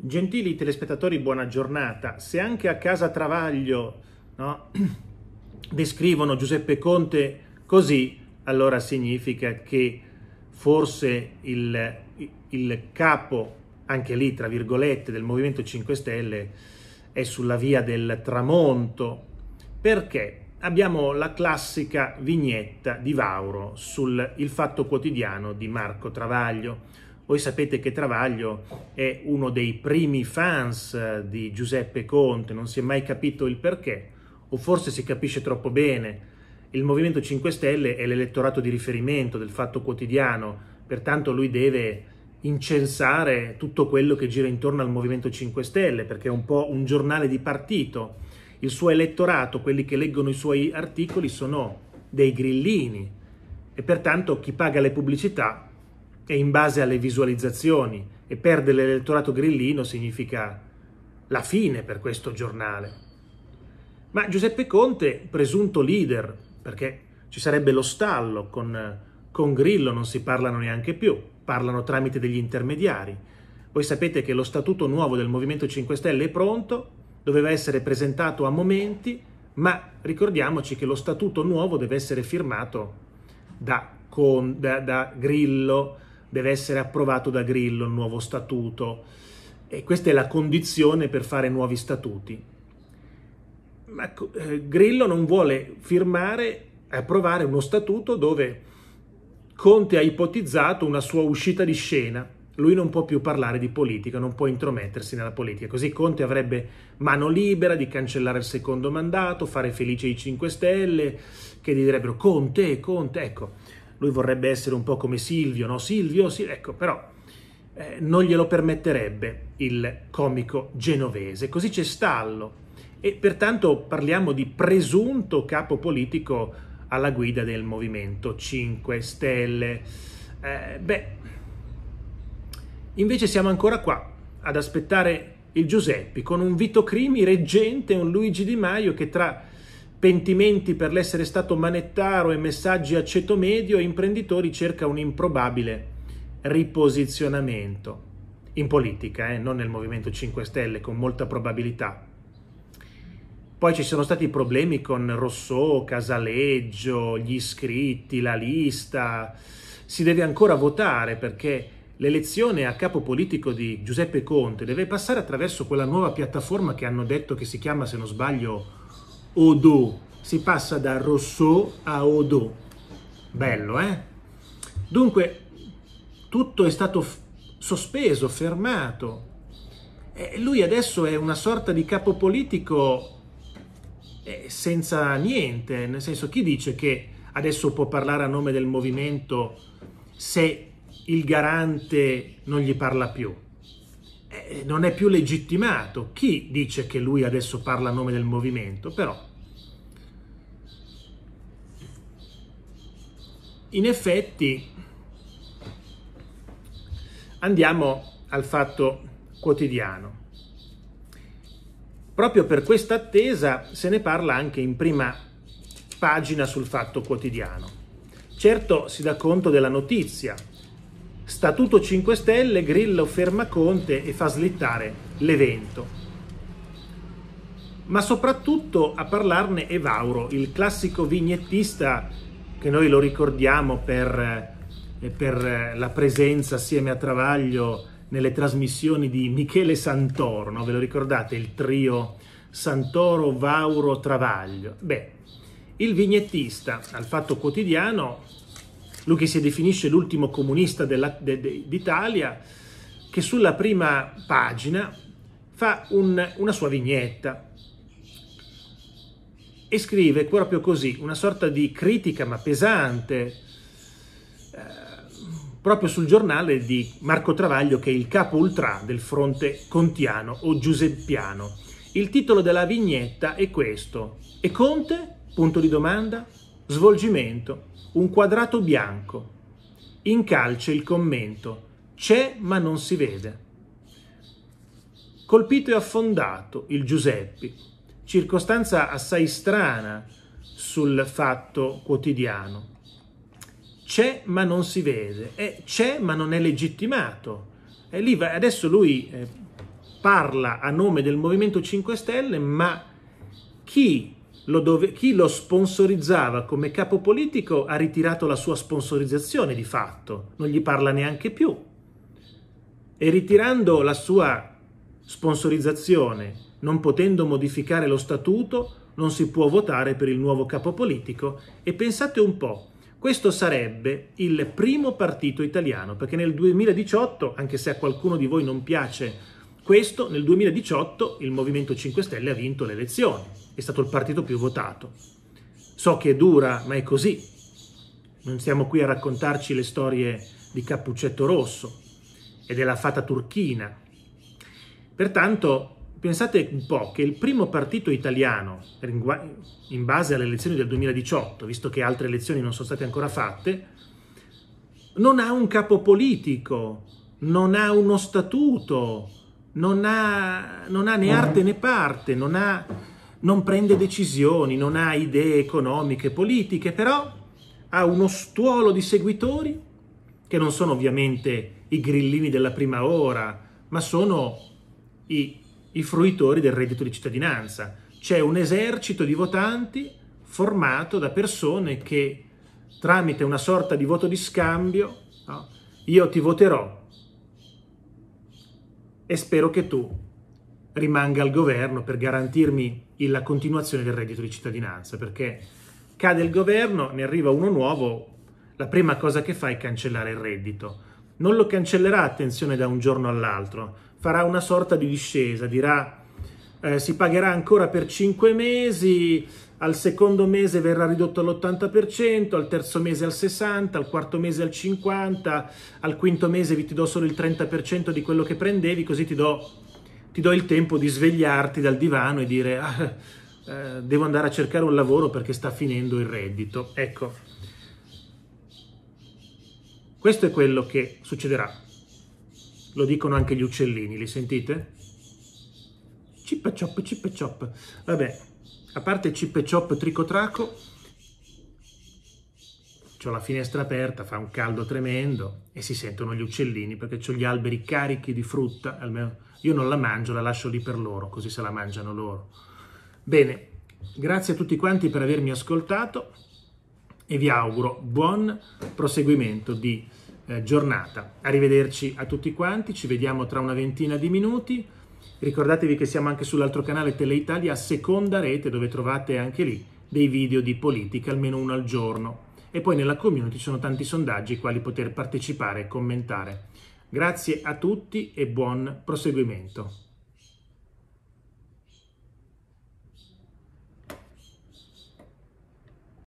Gentili telespettatori, buona giornata. Se anche a casa Travaglio no, descrivono Giuseppe Conte così, allora significa che forse il, il capo, anche lì tra virgolette, del Movimento 5 Stelle è sulla via del tramonto. Perché? Abbiamo la classica vignetta di Vauro sul Il Fatto Quotidiano di Marco Travaglio voi sapete che Travaglio è uno dei primi fans eh, di Giuseppe Conte, non si è mai capito il perché, o forse si capisce troppo bene. Il Movimento 5 Stelle è l'elettorato di riferimento del Fatto Quotidiano, pertanto lui deve incensare tutto quello che gira intorno al Movimento 5 Stelle, perché è un po' un giornale di partito. Il suo elettorato, quelli che leggono i suoi articoli, sono dei grillini e pertanto chi paga le pubblicità e in base alle visualizzazioni e perdere l'elettorato grillino significa la fine per questo giornale. Ma Giuseppe Conte, presunto leader, perché ci sarebbe lo stallo, con, con Grillo non si parlano neanche più, parlano tramite degli intermediari. Voi sapete che lo statuto nuovo del Movimento 5 Stelle è pronto, doveva essere presentato a momenti, ma ricordiamoci che lo statuto nuovo deve essere firmato da, con, da, da Grillo, deve essere approvato da Grillo il nuovo statuto e questa è la condizione per fare nuovi statuti. Ma eh, Grillo non vuole firmare approvare uno statuto dove Conte ha ipotizzato una sua uscita di scena. Lui non può più parlare di politica, non può intromettersi nella politica. Così Conte avrebbe mano libera di cancellare il secondo mandato, fare felice i 5 Stelle, che gli direbbero Conte, Conte, ecco lui vorrebbe essere un po' come Silvio, no? Silvio, sì, ecco, però eh, non glielo permetterebbe il comico genovese. Così c'è Stallo e pertanto parliamo di presunto capo politico alla guida del Movimento 5 Stelle. Eh, beh, invece siamo ancora qua ad aspettare il Giuseppi con un Vito Crimi reggente e un Luigi Di Maio che tra pentimenti per l'essere stato manettaro e messaggi a ceto medio, imprenditori cerca un improbabile riposizionamento in politica, eh, non nel Movimento 5 Stelle, con molta probabilità. Poi ci sono stati problemi con Rousseau, Casaleggio, gli iscritti, la lista. Si deve ancora votare perché l'elezione a capo politico di Giuseppe Conte deve passare attraverso quella nuova piattaforma che hanno detto che si chiama, se non sbaglio, Odo. Si passa da Rousseau a Odo. Bello, eh? Dunque, tutto è stato sospeso, fermato. E lui adesso è una sorta di capo politico eh, senza niente, nel senso chi dice che adesso può parlare a nome del movimento se il garante non gli parla più? Eh, non è più legittimato. Chi dice che lui adesso parla a nome del movimento? Però, in effetti, andiamo al fatto quotidiano. Proprio per questa attesa se ne parla anche in prima pagina sul fatto quotidiano. Certo si dà conto della notizia, Statuto 5 Stelle, Grillo ferma Conte e fa slittare l'evento. Ma soprattutto a parlarne è Vauro, il classico vignettista che noi lo ricordiamo per, eh, per la presenza assieme a Travaglio nelle trasmissioni di Michele Santoro, no? ve lo ricordate? Il trio Santoro, Vauro, Travaglio. Beh, il vignettista al Fatto Quotidiano lui che si definisce l'ultimo comunista della, de, d'Italia, che sulla prima pagina fa un, una sua vignetta e scrive proprio così, una sorta di critica ma pesante, eh, proprio sul giornale di Marco Travaglio che è il capo ultra del fronte contiano o giuseppiano. Il titolo della vignetta è questo. E Conte? Punto di domanda. Svolgimento un quadrato bianco. In calce il commento c'è ma non si vede. Colpito e affondato il Giuseppi, circostanza assai strana sul fatto quotidiano. C'è ma non si vede, c'è ma non è legittimato. E lì adesso lui eh, parla a nome del Movimento 5 Stelle, ma chi lo, dove, chi lo sponsorizzava come capo politico ha ritirato la sua sponsorizzazione di fatto, non gli parla neanche più. E ritirando la sua sponsorizzazione, non potendo modificare lo statuto, non si può votare per il nuovo capo politico e pensate un po', questo sarebbe il primo partito italiano, perché nel 2018, anche se a qualcuno di voi non piace questo, nel 2018 il Movimento 5 Stelle ha vinto le elezioni, è stato il partito più votato. So che è dura, ma è così. Non siamo qui a raccontarci le storie di Cappuccetto Rosso e della fata turchina. Pertanto pensate un po' che il primo partito italiano, in base alle elezioni del 2018, visto che altre elezioni non sono state ancora fatte, non ha un capo politico, non ha uno statuto, non ha, non ha né arte né parte, non, ha, non prende decisioni, non ha idee economiche, politiche, però ha uno stuolo di seguitori che non sono ovviamente i grillini della prima ora, ma sono i i fruitori del reddito di cittadinanza. C'è un esercito di votanti formato da persone che tramite una sorta di voto di scambio, no, io ti voterò e spero che tu rimanga al governo per garantirmi la continuazione del reddito di cittadinanza, perché cade il governo, ne arriva uno nuovo, la prima cosa che fa è cancellare il reddito. Non lo cancellerà, attenzione, da un giorno all'altro, farà una sorta di discesa, dirà eh, si pagherà ancora per 5 mesi, al secondo mese verrà ridotto all'80%, al terzo mese al 60%, al quarto mese al 50%, al quinto mese vi ti do solo il 30% di quello che prendevi, così ti do, ti do il tempo di svegliarti dal divano e dire ah, eh, devo andare a cercare un lavoro perché sta finendo il reddito. Ecco, questo è quello che succederà. Lo dicono anche gli uccellini, li sentite? Chip e chop, chip e chop. Vabbè, a parte chip e chop tricotraco, ho la finestra aperta, fa un caldo tremendo e si sentono gli uccellini perché ho gli alberi carichi di frutta, almeno io non la mangio, la lascio lì per loro, così se la mangiano loro. Bene, grazie a tutti quanti per avermi ascoltato e vi auguro buon proseguimento di eh, giornata. Arrivederci a tutti quanti, ci vediamo tra una ventina di minuti. Ricordatevi che siamo anche sull'altro canale Teleitalia, seconda rete, dove trovate anche lì dei video di politica, almeno uno al giorno. E poi nella community ci sono tanti sondaggi ai quali poter partecipare e commentare. Grazie a tutti e buon proseguimento.